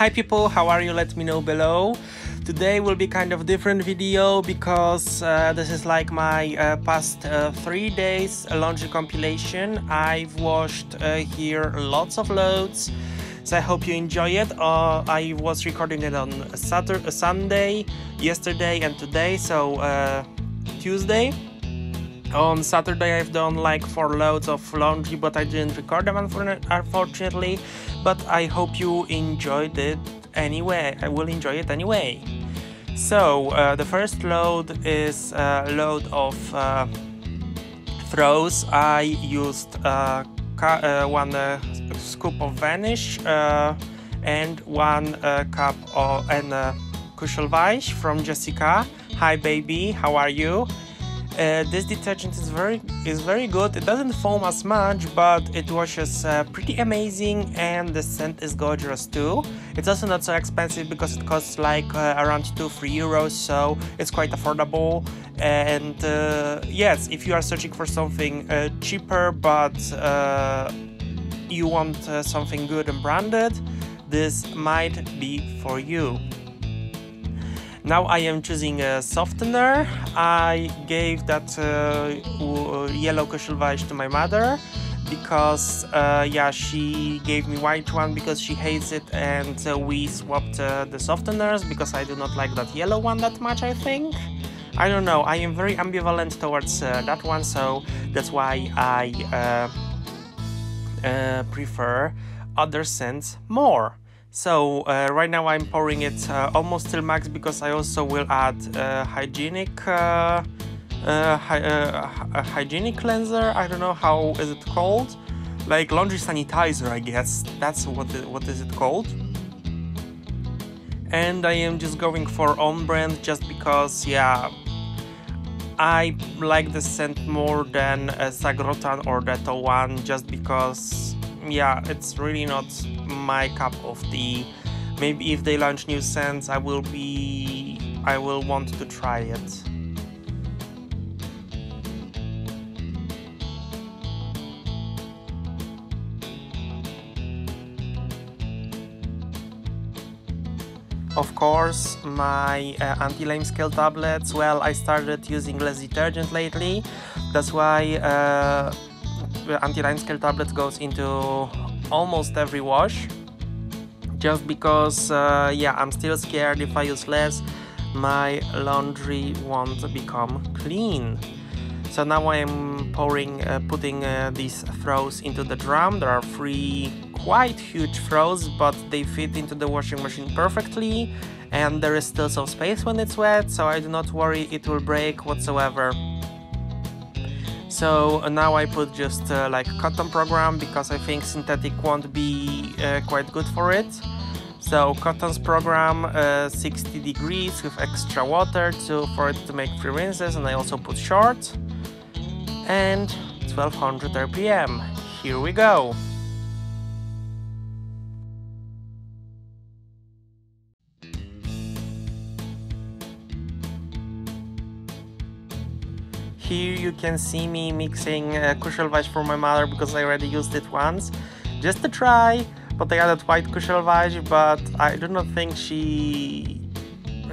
Hi people, how are you? Let me know below. Today will be kind of different video because uh, this is like my uh, past uh, three days laundry compilation. I've washed uh, here lots of loads, so I hope you enjoy it. Uh, I was recording it on Saturday, Sunday, yesterday, and today, so uh, Tuesday. On Saturday I've done like four loads of laundry but I didn't record them unfortunately but I hope you enjoyed it anyway. I will enjoy it anyway. So uh, the first load is a load of uh, throws. I used uh, uh one uh, scoop of Vanish uh, and one cup of and Kuschelweich from Jessica. Hi baby. How are you uh, this detergent is very is very good. It doesn't foam as much, but it washes uh, pretty amazing, and the scent is gorgeous too. It's also not so expensive because it costs like uh, around two three euros, so it's quite affordable. And uh, yes, if you are searching for something uh, cheaper but uh, you want something good and branded, this might be for you. Now I am choosing a softener. I gave that uh, yellow Kuschelweich to my mother because uh, yeah she gave me white one because she hates it and uh, we swapped uh, the softeners because I do not like that yellow one that much I think. I don't know. I am very ambivalent towards uh, that one so that's why I uh, prefer other scents more so uh, right now I'm pouring it uh, almost till max because I also will add uh, hygienic uh, uh, hy uh, hygienic cleanser. I don't know how is it called, like laundry sanitizer. I guess that's what what is it called. And I am just going for on brand just because yeah. I like the scent more than Sagrotan or Dettol one just because yeah it's really not my cup of tea. Maybe if they launch new scents, I will be... I will want to try it. Of course, my uh, anti-lime scale tablets, well, I started using less detergent lately. That's why uh, anti-lime scale tablet goes into almost every wash. Just because uh, yeah I'm still scared if I use less my laundry won't become clean. So now I am pouring uh, putting uh, these throws into the drum. There are three quite huge throws but they fit into the washing machine perfectly. And there is still some space when it's wet so I do not worry it will break whatsoever so uh, now I put just uh, like cotton program because I think synthetic won't be uh, quite good for it. So cotton's program uh, 60 degrees with extra water to for it to make three rinses and I also put short and 1200 rpm. Here we go. Here you can see me mixing uh, Kuschelweich for my mother because I already used it once, just to try, but I added white Kuschelweich, but I do not think she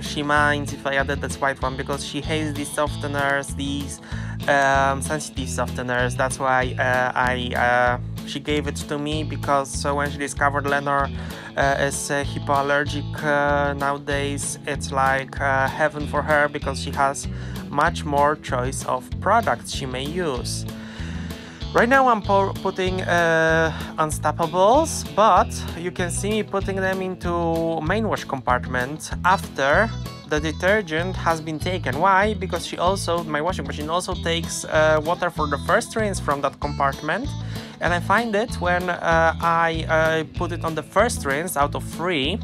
she minds if I added this white one because she hates these softeners, these um, sensitive softeners. That's why uh, I uh, she gave it to me because so when she discovered Lenor uh, is uh, hypoallergic uh, nowadays, it's like uh, heaven for her because she has much more choice of products she may use. Right now I'm putting uh, Unstoppables, but you can see me putting them into main wash compartment after the detergent has been taken. Why? Because she also, my washing machine also takes uh, water for the first rinse from that compartment. And I find it when uh, I uh, put it on the first rinse out of three,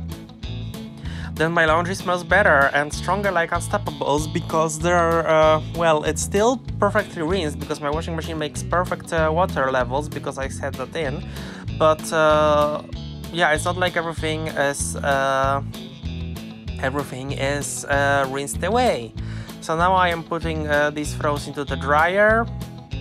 then my laundry smells better and stronger like Unstoppables because they're, uh, well, it's still perfectly rinsed because my washing machine makes perfect uh, water levels because I set that in. But uh, yeah, it's not like everything is, uh, everything is uh, rinsed away. So now I am putting uh, these throws into the dryer.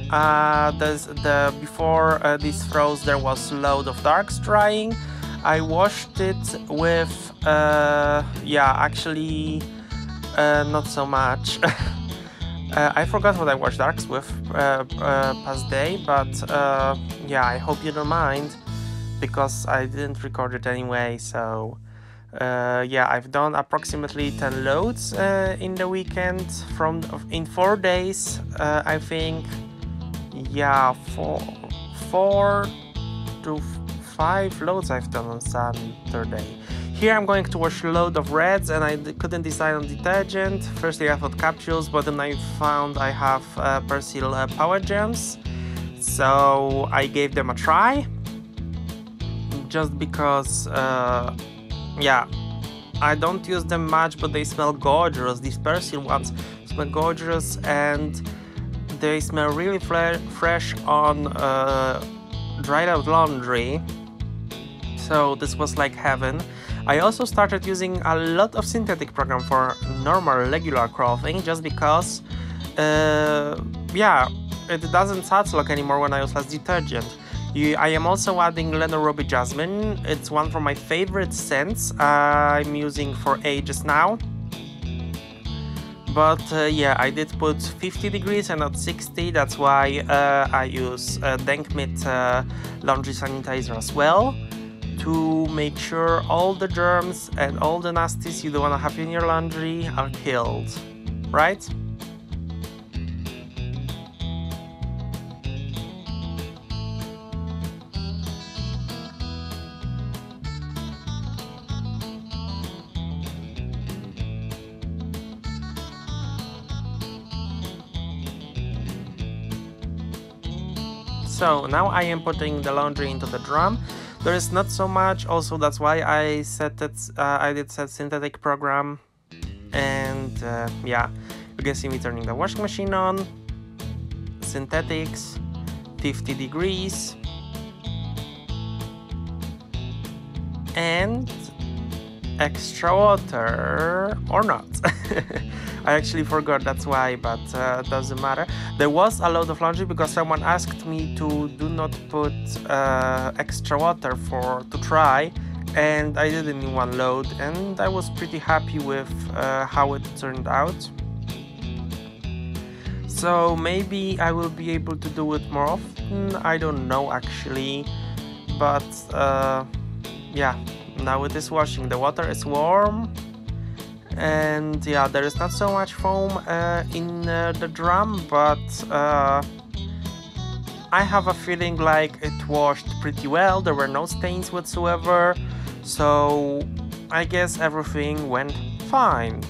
the before these throws there was a load of darks drying I washed it with, uh, yeah, actually, uh, not so much. uh, I forgot what I washed darks with uh, uh, past day, but uh, yeah, I hope you don't mind because I didn't record it anyway, so yeah, I've done approximately 10 loads in the weekend from in four days. I think, yeah, four, four to five loads I've done on Saturday. Here I'm going to wash a load of reds and I couldn't decide on detergent. Firstly I thought capsules, but then I found I have uh, Persil uh, Power Gems. So I gave them a try. Just because uh, yeah I don't use them much but they smell gorgeous these Persil ones smell gorgeous and they smell really fresh on uh, dried out laundry so this was like heaven I also started using a lot of synthetic program for normal regular clothing just because uh, yeah it doesn't look anymore when I use less detergent you, I am also adding Lenor Ruby Jasmine. It's one of my favorite scents I'm using for ages now. But uh, yeah, I did put 50 degrees and not 60. That's why uh, I use uh, Denkmit uh, laundry sanitizer as well to make sure all the germs and all the nasties you don't want to have in your laundry are killed, right? So now I am putting the laundry into the drum. There is not so much, also that's why I set that uh, I did set synthetic program. And uh, yeah, you can see me turning the washing machine on. Synthetics, 50 degrees. And extra water or not. I actually forgot that's why, but uh, doesn't matter. There was a lot of laundry because someone asked me to do not put uh, extra water for to try, and I did it in one load, and I was pretty happy with uh, how it turned out. So maybe I will be able to do it more often. I don't know actually, but uh, yeah. Now it is washing. The water is warm and yeah there is not so much foam uh, in uh, the drum but uh, I have a feeling like it washed pretty well. There were no stains whatsoever. So I guess everything went fine.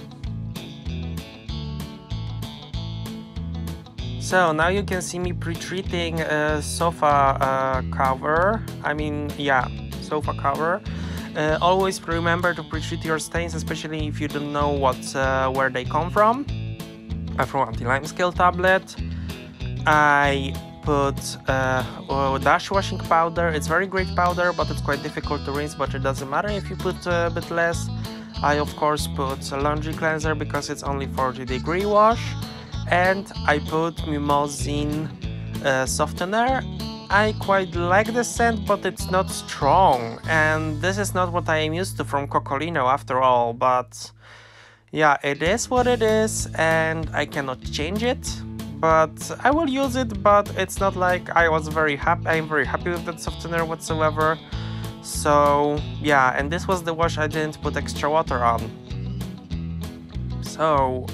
So now you can see me pre-treating a sofa uh, cover. I mean yeah sofa cover uh, always remember to pre-treat your stains, especially if you don't know what uh, where they come from. I from anti-lime scale tablet. I put uh, Dash washing powder. It's very great powder, but it's quite difficult to rinse, but it doesn't matter if you put a bit less. I of course put a laundry cleanser because it's only 40 degree wash. And I put Mimosin uh, softener I quite like the scent, but it's not strong, and this is not what I am used to from Coccolino after all, but yeah, it is what it is, and I cannot change it, but I will use it, but it's not like I was very happy, I'm very happy with that softener whatsoever, so yeah, and this was the wash I didn't put extra water on, so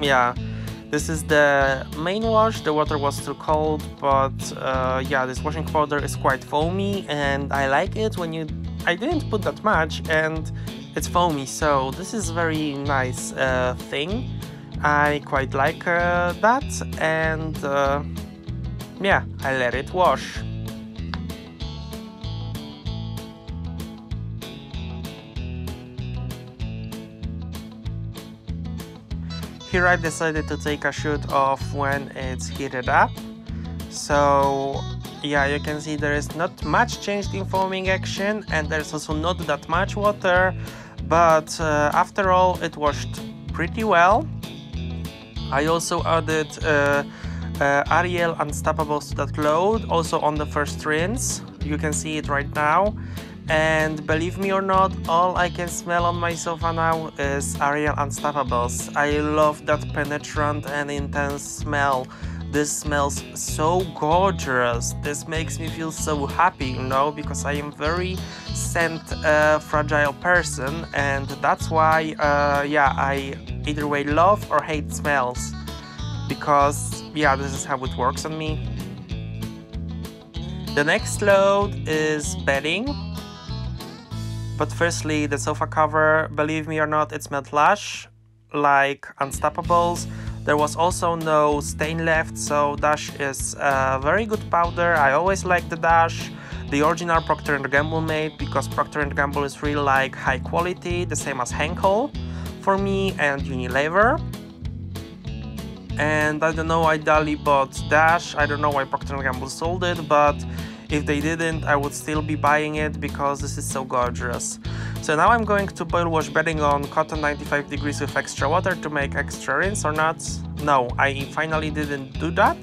yeah, this is the main wash, the water was too cold, but uh, yeah, this washing powder is quite foamy and I like it when you... I didn't put that much and it's foamy, so this is a very nice uh, thing. I quite like uh, that and uh, yeah, I let it wash. Here I decided to take a shoot off when it's heated up. So yeah you can see there is not much changed in foaming action and there's also not that much water but uh, after all it washed pretty well. I also added uh, uh, Ariel Unstoppables to that load also on the first rinse. You can see it right now and believe me or not, all I can smell on my sofa now is Ariel Unstoppables. I love that penetrant and intense smell. This smells so gorgeous. This makes me feel so happy, you know, because I am very scent uh, fragile person and that's why, uh, yeah, I either way love or hate smells. Because, yeah, this is how it works on me. The next load is bedding but firstly, the sofa cover, believe me or not, it smelled lush, like Unstoppables. There was also no stain left, so Dash is a very good powder. I always like the Dash. The original Procter & Gamble made, because Procter & Gamble is really like high quality, the same as Henkel for me and Unilever. And I don't know why Dalli bought Dash, I don't know why Procter & Gamble sold it, but if they didn't, I would still be buying it because this is so gorgeous. So now I'm going to boil wash bedding on cotton 95 degrees with extra water to make extra rinse or not. No, I finally didn't do that.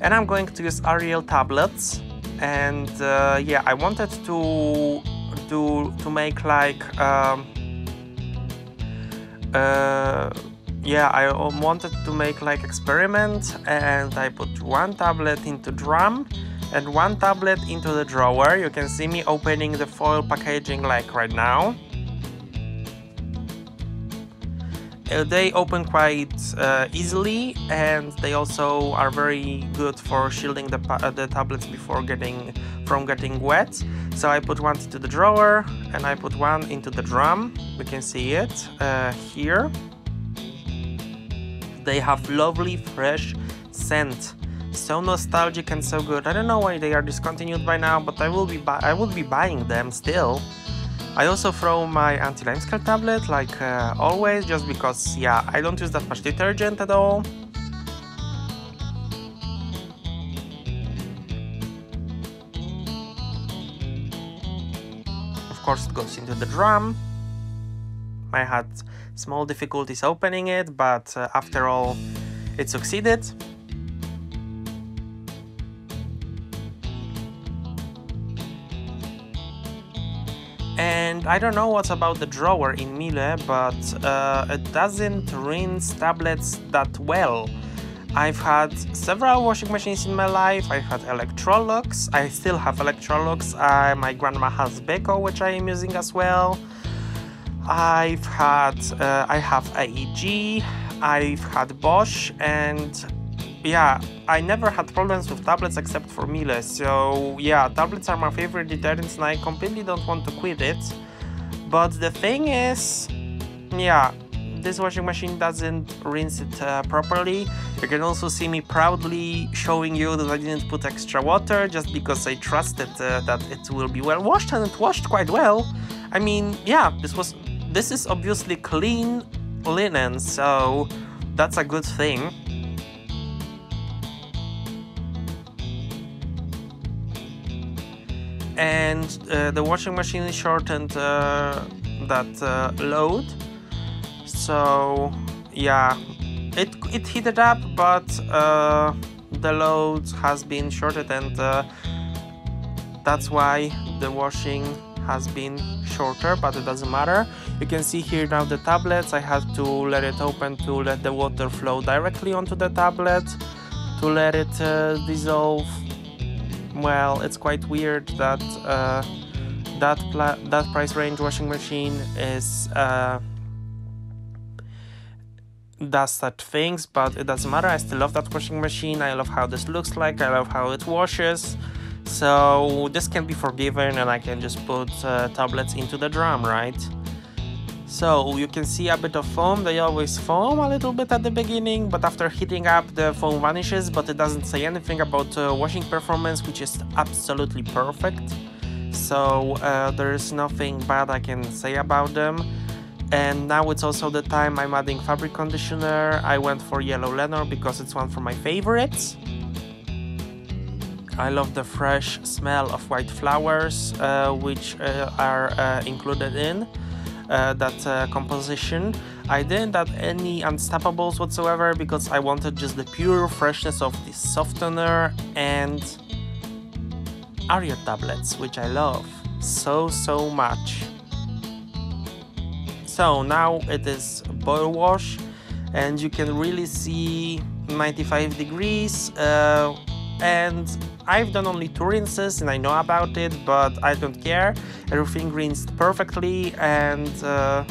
And I'm going to use Ariel tablets. And uh, yeah, I wanted to do to make like um, uh, yeah, I wanted to make like experiment and I put one tablet into drum and one tablet into the drawer. You can see me opening the foil packaging like right now. Uh, they open quite uh, easily and they also are very good for shielding the, uh, the tablets before getting from getting wet. So I put one into the drawer and I put one into the drum. We can see it uh, here. They have lovely fresh scent so nostalgic and so good. I don't know why they are discontinued by now, but I will be I will be buying them still. I also throw my anti-limescale tablet like uh, always, just because yeah, I don't use that much detergent at all. Of course, it goes into the drum. I had small difficulties opening it, but uh, after all, it succeeded. And I don't know what's about the drawer in Miele, but uh, it doesn't rinse tablets that well. I've had several washing machines in my life. I've had Electrolux. I still have Electrolux. Uh, my grandma has Beko, which I am using as well. I've had, uh, I have AEG. I've had Bosch, and yeah, I never had problems with tablets except for Miele, so yeah, tablets are my favorite detergents and I completely don't want to quit it. But the thing is, yeah, this washing machine doesn't rinse it uh, properly. You can also see me proudly showing you that I didn't put extra water just because I trusted uh, that it will be well washed and it washed quite well. I mean, yeah, this was this is obviously clean linen, so that's a good thing. And uh, the washing machine shortened uh, that uh, load. So yeah it, it heated up but the load has been shorted and that's why the washing has been shorter but it doesn't matter. You can see here now the tablets. I have to let it open to let the water flow directly onto the tablet to let it uh, dissolve well, it's quite weird that uh, that that price range washing machine is uh, does such things, but it doesn't matter. I still love that washing machine. I love how this looks like. I love how it washes. So this can be forgiven, and I can just put uh, tablets into the drum, right? So you can see a bit of foam, they always foam a little bit at the beginning, but after heating up the foam vanishes, but it doesn't say anything about uh, washing performance, which is absolutely perfect. So uh, there's nothing bad I can say about them. And now it's also the time I'm adding fabric conditioner. I went for Yellow Lenor because it's one of my favorites. I love the fresh smell of white flowers, uh, which uh, are uh, included in that uh, composition. I didn't add any unstoppables whatsoever because I wanted just the pure freshness of the softener and Ariel tablets, which I love. so so much so now it is boil wash and you can really see 95 degrees uh, and I've done only two rinses and I know about it but I don't care. Everything rinsed perfectly and uh,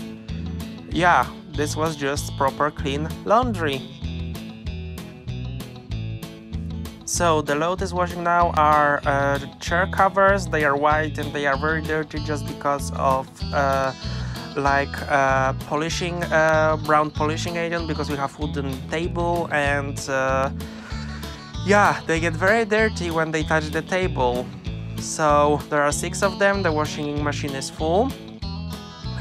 yeah this was just proper clean laundry. So the Lotus washing now are uh, chair covers. They are white and they are very dirty just because of uh, like uh, polishing uh, brown polishing agent because we have wooden table and uh, yeah they get very dirty when they touch the table. So there are six of them the washing machine is full.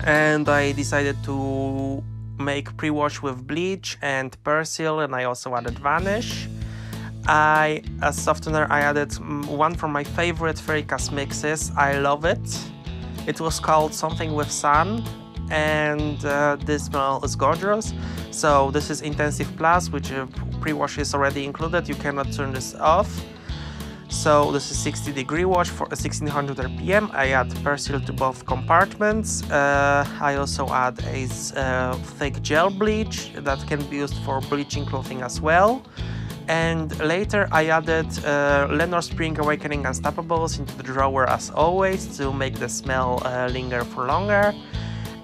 And I decided to make pre-wash with bleach and Persil and I also added Vanish. I as softener I added mm, one from my favorite Fricas mixes. I love it. It was called something with sun and uh, this smell is gorgeous. So this is intensive plus which uh, pre-wash is already included. You cannot turn this off. So this is 60 degree wash for 1600 rpm i add persil to both compartments. Uh, i also add a uh, thick gel bleach that can be used for bleaching clothing as well. And later I added uh, Lenor Spring Awakening Unstoppables into the drawer as always to make the smell uh, linger for longer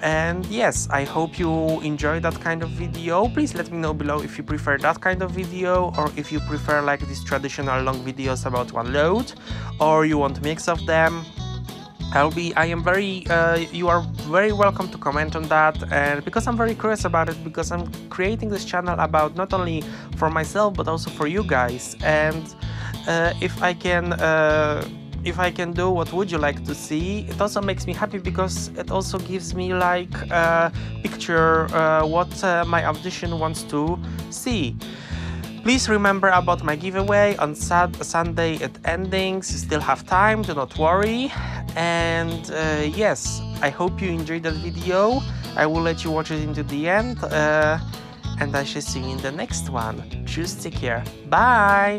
and yes i hope you enjoy that kind of video. Please let me know below if you prefer that kind of video or if you prefer like these traditional long videos about one load or you want mix of them. I'll be I am very uh, you are very welcome to comment on that and because I'm very curious about it because I'm creating this channel about not only for myself but also for you guys. And uh, if I can uh, if I can do what would you like to see it also makes me happy because it also gives me like a picture uh, what uh, my audition wants to see Please remember about my giveaway on Sunday at endings. You still have time, do not worry. And uh, yes, I hope you enjoyed that video. I will let you watch it into the end. Uh, and I shall see you in the next one. Choose take care. Bye!